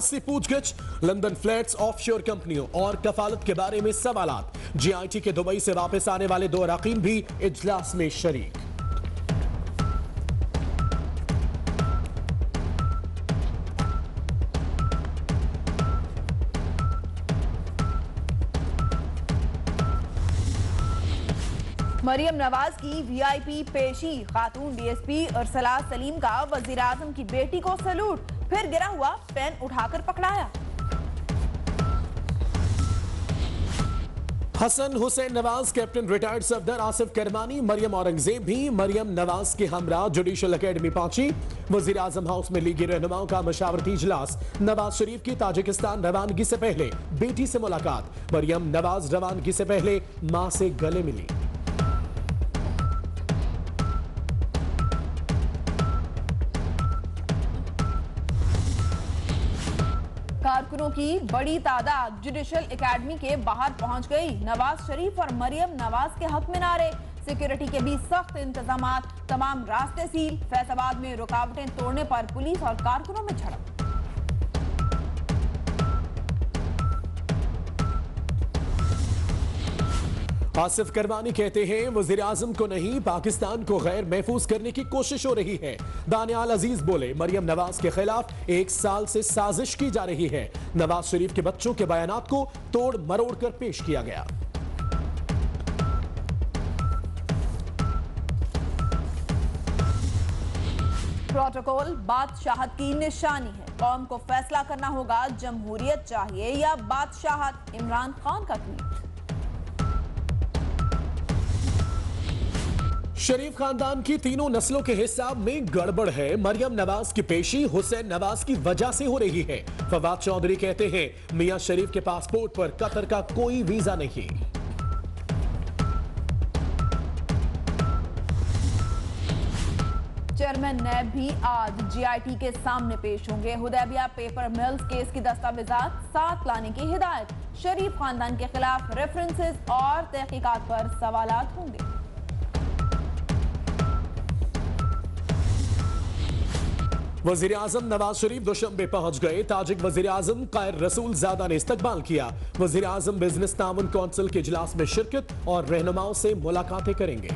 से पूछगछ। London flats offshore कंपनियों और कफालत के बारे में सवाल जीआईटी के दुबई से वापस आने वाले दो अरकान भी इजलास में शरीक। मरियम नवाज़ की वीआईपी पेशी, खातून डीएसपी अरसला सलीम का वज़ीर की बेटी को सलूट। फिर गिरा हुआ पेन उठाकर पकड़ाया। हसन हुसैन नवाज़, कैप्टन रिटायर्ड सफदर आसिफ करमानी, मरियम औरंगज़ेब भी, मरियम नवाज़ के हमरा जुडिशियल अकेडमी पहुँची। वज़ीर आज़म हाउस में लीगी रहनुमाओं का मशावरती इजलास। नवाज़ शरीफ की ताजिकिस्तान रवानगी से पहले, बेटी से मुलाकात। मरियम नवाज़ रवानगी से पहले माँ से गले मिली। कारकुनों की बड़ी तादाद जुडिशियल एकेडमी के बाहर पहुँच गई। नवाज़ शरीफ और मरियम नवाज़ के हक में नारे सिक्योरिटी के बीच सख्त इंतज़ाम तमाम रास्ते सील। फैसाबाद में रुकावटें तोड़ने पर पुलिस और कारकुनों में झड़प। आसिफ करवानी कहते हैं वज़ीर आज़म को नहीं, पाकिस्तान को गैर महफूज करने की कोशिश हो रही है। दानियाल अज़ीज़ बोले, मरियम नवाज़ के खिलाफ एक साल से साजिश की जा रही है। नवाज़ शरीफ के बच्चों के बयान को तोड़ मरोड़ कर पेश किया गया। प्रोटोकॉल, बादशाहत की निशानी है। कौम को फैसला करना होगा, जमहूरियत चाहिए या बादशाहत? इमरान खान का ट्वीट। शरीफ खानदान की तीनों नस्लों के हिसाब में गड़बड़ है। मरियम नवाज़ की पेशी हुसैन नवाज़ की वजह से हो रही है। फवाद चौधरी कहते हैं, मियाँ शरीफ के पासपोर्ट पर कतर का कोई वीज़ा नहीं। चेयरमैन नैब भी आज जीआईटी के सामने पेश होंगे। हुदैबिया पेपर मिल्स केस की दस्तावेजात साथ लाने की हिदायत। शरीफ खानदान के खिलाफ रेफरेंसेस और तहकीकात पर सवालात होंगे। वज़ीर आज़म नवाज़ शरीफ दोशंबे पहुँच गए। ताजिक वज़ीर आज़म कायर रसूल ज़्यादा ने इस्तकबाल किया। वज़ीर आज़म बिज़नेस ताउन कौंसिल के इजलास में शिरकत और रहनुमाओं से मुलाकातें करेंगे।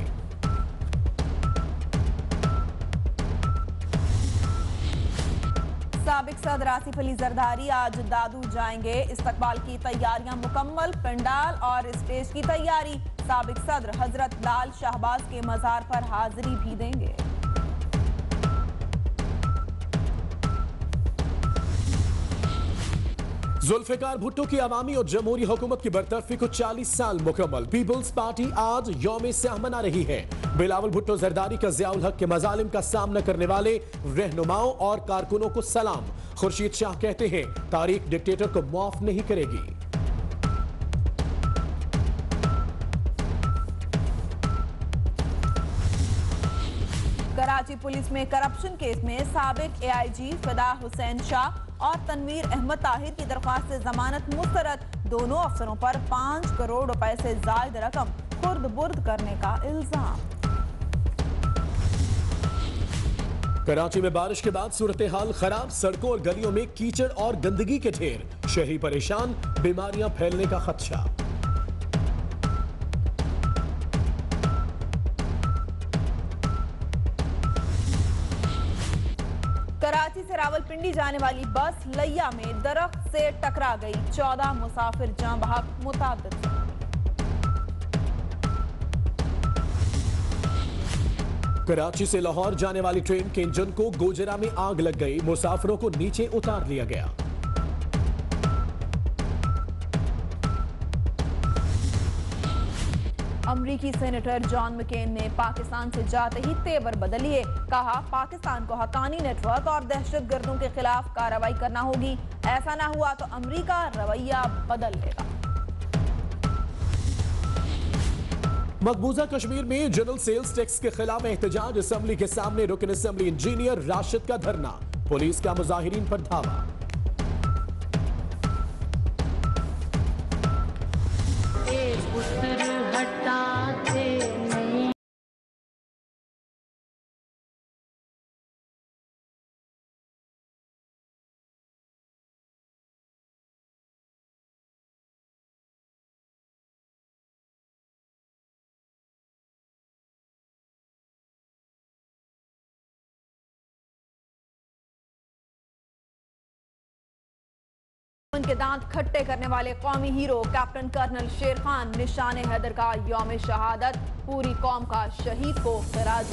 सबक सदर आसिफ अली जरदारी आज दादू जाएँगे। इस्तकबाल की तैयारियाँ मुकम्मल, पंडाल और स्टेज की तैयारी। सबक सदर हज़रत लाल शाहबाज के मजार पर हाजिरी भी देंगे। जुल्फिकार भुट्टो की अवामी और जमहूरी हुकूमत की बरतरफी को 40 साल मुकम्मल। पीपल्स पार्टी आज योम स्याह मना रही है। बिलावल भुट्टो जरदारी का जियाउल हक के मजालिम का सामना करने वाले रहनुमाओं और कारकुनों को सलाम। खुर्शीद शाह कहते हैं, तारीख डिक्टेटर को माफ़ नहीं करेगी। कराची पुलिस में करप्शन केस में सबक एआईजी फदा हुसैन शाह। और तनवीर अहमद ताहिर की दरख्वास्त जमानत मुस्तरद। दोनों अफसरों पर पाँच करोड़ रुपए से जायद रकम खुर्द बुर्द करने का इल्ज़ाम। कराची में बारिश के बाद सूरत हाल खराब, सड़कों और गलियों में कीचड़ और गंदगी के ढेर। शहरी परेशान, बीमारियाँ फैलने का खदशा। कराची से रावलपिंडी जाने वाली बस लैया में दरख्त से टकरा गई। चौदह मुसाफिर जहाँ बहक मुताद कराची से लाहौर जाने वाली ट्रेन के इंजन को गोजरा में आग लग गई। मुसाफिरों को नीचे उतार लिया गया। अमरीकी सेनेटर जॉन मकेन ने पाकिस्तान से जाते ही तेवर बदल लिए कहा, पाकिस्तान को हकानी नेटवर्क और दहशत गर्दों के खिलाफ कार्रवाई करना होगी। ऐसा ना हुआ तो अमरीका रवैया बदल लेगा मकबूजा कश्मीर में जनरल सेल्स टैक्स के खिलाफ एहतजाज असम्बली के सामने रुकन असम्बली इंजीनियर राशिद का धरना। पुलिस का मुजाहरीन पर धावा। दुश्मन के दांत खट्टे करने वाले कौमी हीरो कैप्टन कर्नल शेर खान निशान हैदर का यौम शहादत, पूरी कौम का शहीद को खराज